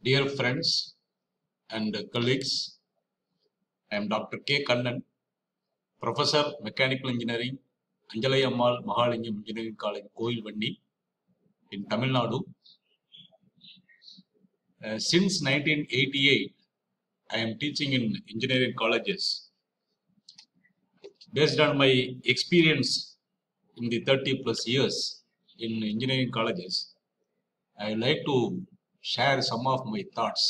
Dear friends and colleagues, I am Dr. K. Kannan, Professor Mechanical Engineering, Anjalai Ammal Mahalingam Engineering College, Kovilvenni in Tamil Nadu. Uh, since 1988, I am teaching in engineering colleges. Based on my experience in the 30 plus years in engineering colleges, I like to share some of my thoughts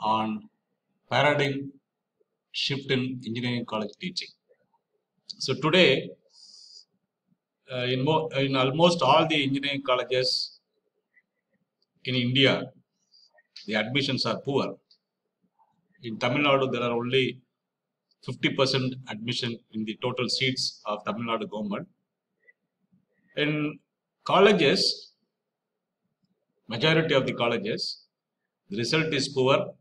on paradigm shift in engineering college teaching. So today, uh, in, mo- in almost all the engineering colleges in India, the admissions are poor. In Tamil Nadu, there are only 50% admission in the total seats of Tamil Nadu government. In colleges, majority of the colleges, the result is poor,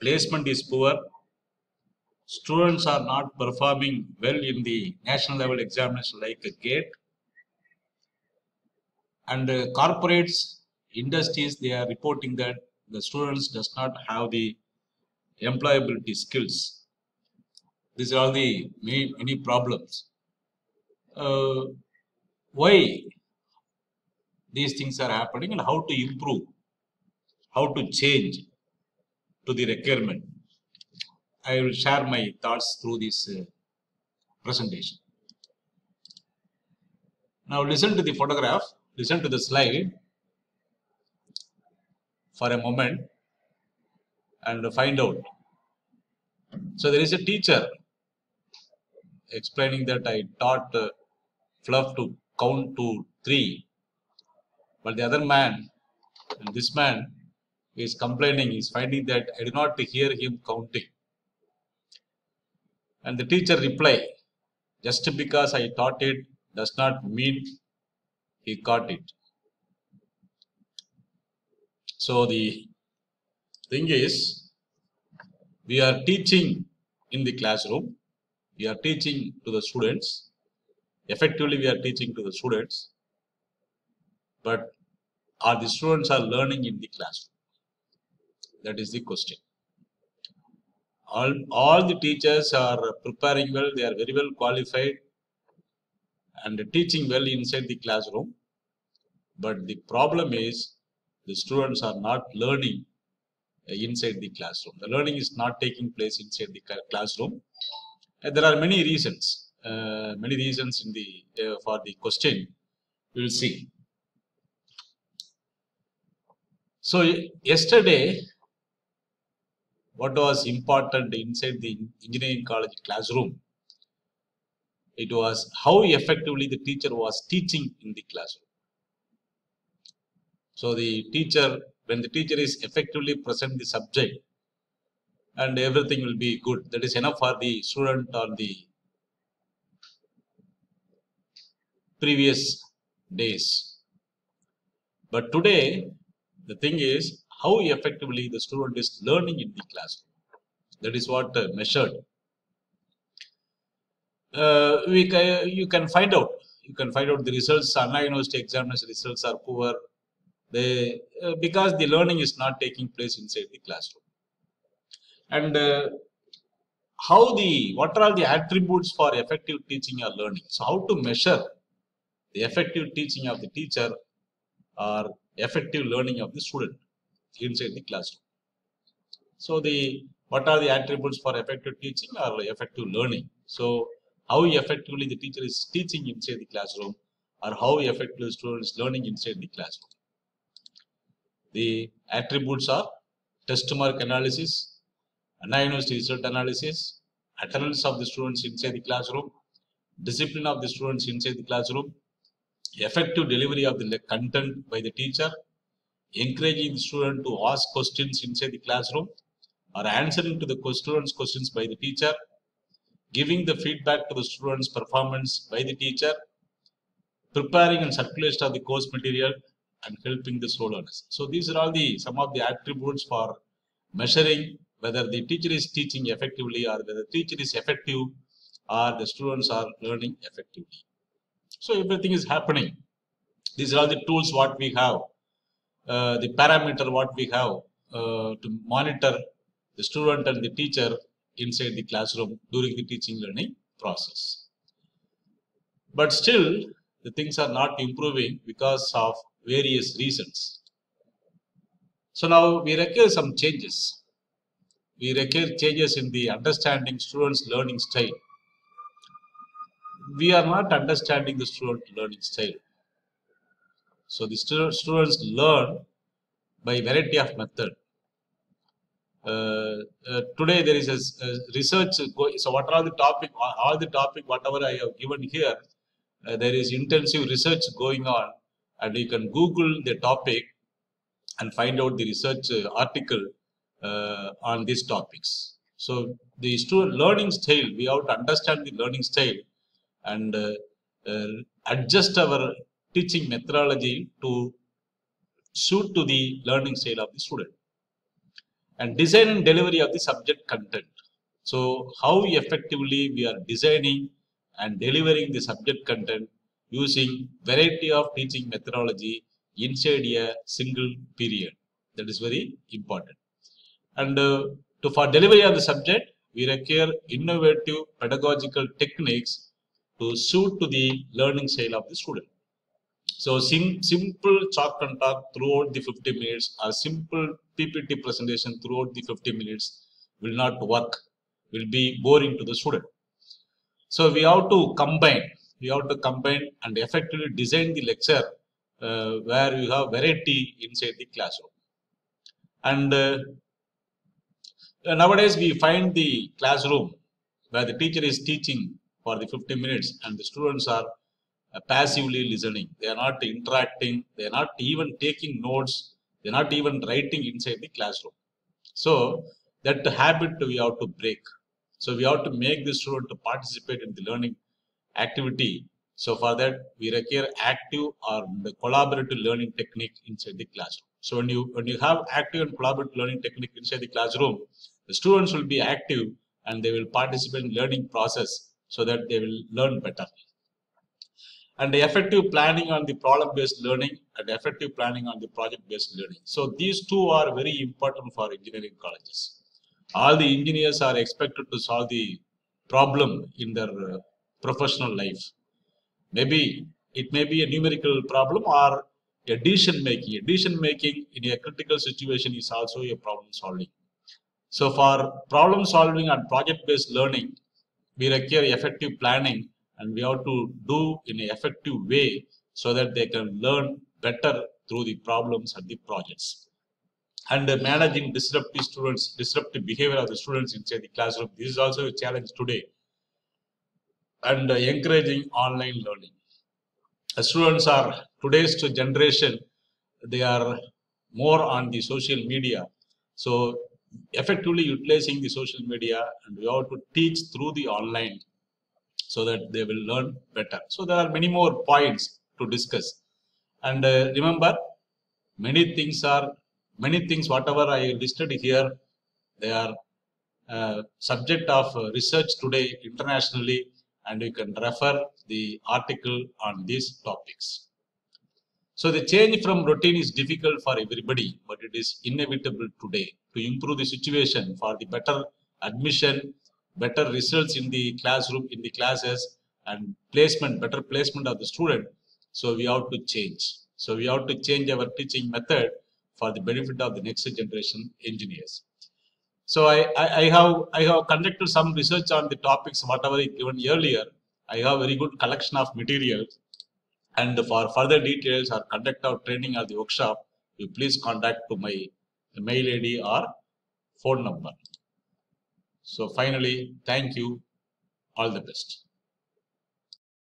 placement is poor, students are not performing well in the national level examination like a GATE, and uh, corporates, industries, they are reporting that the students does not have the employability skills. These are the many, many problems. Uh, why these things are happening and how to improve, how to change to the requirement. I will share my thoughts through this uh, presentation. Now listen to the photograph, listen to the slide for a moment and find out. So there is a teacher explaining that I taught uh, Fluff to count to three, but the other man, and this man, is complaining, is finding that I do not hear him counting. And the teacher reply, just because I taught it does not mean he caught it. So the thing is, we are teaching in the classroom, we are teaching to the students, effectively we are teaching to the students, but are the students are learning in the classroom? That is the question. All, all the teachers are preparing well, they are very well qualified and teaching well inside the classroom. But the problem is the students are not learning inside the classroom. The learning is not taking place inside the classroom. And there are many reasons, uh, many reasons in the uh, for the question. We will see. So yesterday, what was important inside the engineering college classroom? It was how effectively the teacher was teaching in the classroom. So the teacher, when the teacher is effectively present the subject, and everything will be good. That is enough for the student on the previous days. But today, the thing is how effectively the student is learning in the classroom. That is what uh, measured. Uh, we you can find out. You can find out the results. Anna University examination results are poor. They uh, because the learning is not taking place inside the classroom. And uh, how the what are all the attributes for effective teaching or learning? So how to measure the effective teaching of the teacher or effective learning of the student inside the classroom. So the what are the attributes for effective teaching or effective learning? So how effectively the teacher is teaching inside the classroom or how effectively the student is learning inside the classroom. The attributes are test mark analysis, anonymous result analysis, attendance of the students inside the classroom, discipline of the students inside the classroom, effective delivery of the content by the teacher, encouraging the student to ask questions inside the classroom, or answering to the students' questions by the teacher, giving the feedback to the students' performance by the teacher, preparing and circulation of the course material, and helping the learners. So these are all the some of the attributes for measuring whether the teacher is teaching effectively or whether the teacher is effective or the students are learning effectively. So everything is happening. These are all the tools what we have uh, the parameter what we have uh, to monitor the student and the teacher inside the classroom during the teaching learning process. But still, the things are not improving because of various reasons. So now we require some changes. We require changes in the understanding students' learning style. We are not understanding the student learning style. So the stu students learn by variety of method. Uh, uh, today there is a, a research so what are the topic all the topic whatever i have given here uh, there is intensive research going on and you can google the topic and find out the research uh, article uh, on these topics so the student learning style we have to understand the learning style and uh, adjust our teaching methodology to suit to the learning style of the student and design and delivery of the subject content. So how effectively we are designing and delivering the subject content using variety of teaching methodology inside a single period. That is very important. And uh, to, for delivery of the subject, we require innovative pedagogical techniques to suit to the learning style of the student. So sim simple chalk and talk throughout the 50 minutes or simple PPT presentation throughout the 50 minutes will not work, will be boring to the student. So we have to combine, we have to combine and effectively design the lecture uh, where you have variety inside the classroom. And uh, nowadays we find the classroom where the teacher is teaching for the 50 minutes and the students are uh, passively listening. They are not interacting. They are not even taking notes. They are not even writing inside the classroom. So that habit we have to break. So we have to make the student to participate in the learning activity. So for that we require active or collaborative learning technique inside the classroom. So when you when you have active and collaborative learning technique inside the classroom, the students will be active and they will participate in learning process so that they will learn better and the effective planning on the problem-based learning and effective planning on the project-based learning. So these two are very important for engineering colleges. All the engineers are expected to solve the problem in their uh, professional life. Maybe it may be a numerical problem or a decision making. A decision making in a critical situation is also a problem solving. So for problem solving and project-based learning, we require effective planning and we have to do in an effective way so that they can learn better through the problems and the projects. And uh, managing disruptive students, disruptive behavior of the students inside the classroom, this is also a challenge today. And uh, encouraging online learning. The students are, today's generation, they are more on the social media. So effectively utilizing the social media and we have to teach through the online so that they will learn better. So there are many more points to discuss. And uh, remember, many things are, many things, whatever I listed here, they are uh, subject of uh, research today internationally and you can refer the article on these topics. So the change from routine is difficult for everybody, but it is inevitable today to improve the situation for the better admission better results in the classroom, in the classes and placement, better placement of the student. So we have to change. So we have to change our teaching method for the benefit of the next generation engineers. So I, I, I have I have conducted some research on the topics whatever I given earlier. I have very good collection of materials and for further details or conduct of training or the workshop, you please contact to my mail ID or phone number. So finally, thank you. All the best.